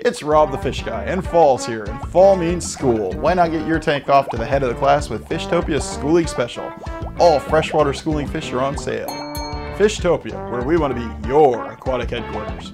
It's Rob the Fish Guy, and fall's here, and fall means school. Why not get your tank off to the head of the class with Fishtopia's Schooling Special? All freshwater schooling fish are on sale. Fishtopia, where we want to be your aquatic headquarters.